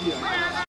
aqui, ó.